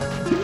Yeah.